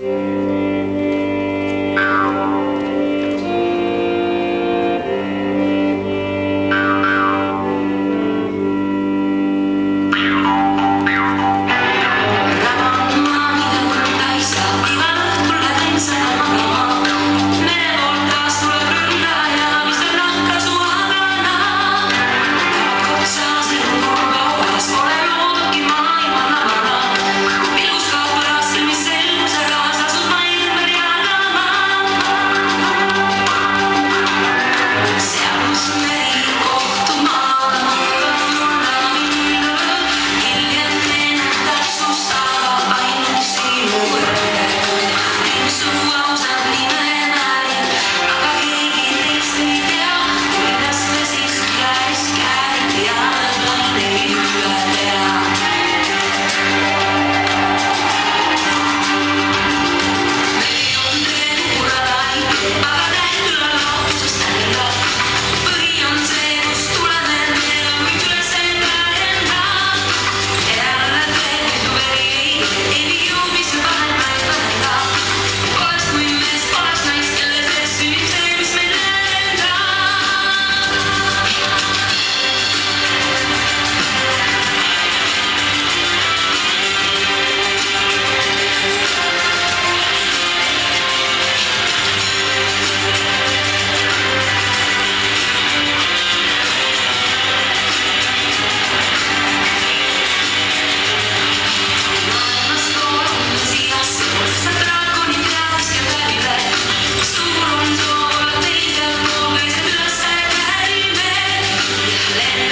Música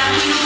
Thank know.